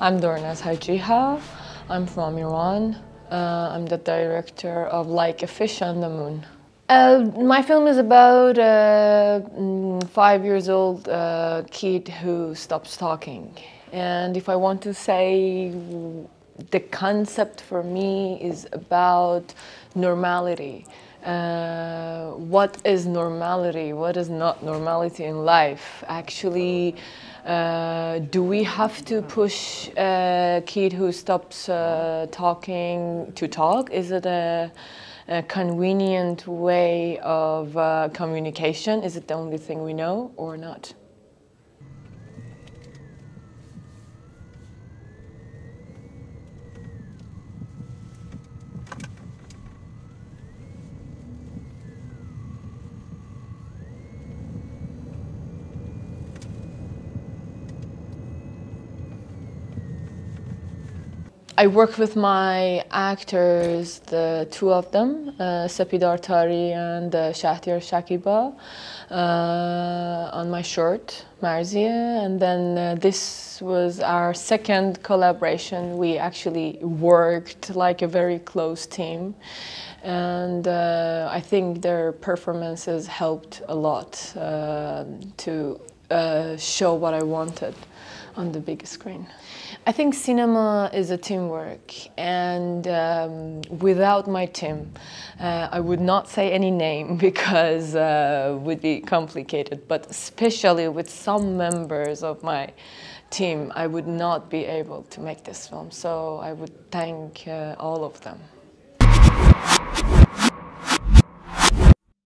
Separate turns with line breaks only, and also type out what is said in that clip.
I'm Dornaz Hajiha. I'm from Iran. Uh, I'm the director of Like a Fish on the Moon. Uh, my film is about a mm, five years old uh, kid who stops talking. And if I want to say the concept for me is about normality. Uh, what is normality? What is not normality in life? Actually, uh, do we have to push a kid who stops uh, talking to talk? Is it a, a convenient way of uh, communication? Is it the only thing we know or not? I work with my actors, the two of them, uh, Sepidar Tari and uh, Shakiba, uh, on my short, Marzia. And then uh, this was our second collaboration. We actually worked like a very close team. And uh, I think their performances helped a lot uh, to uh, show what I wanted on the big screen. I think cinema is a teamwork, and um, without my team, uh, I would not say any name because uh, would be complicated. But especially with some members of my team, I would not be able to make this film. So I would thank uh, all of them.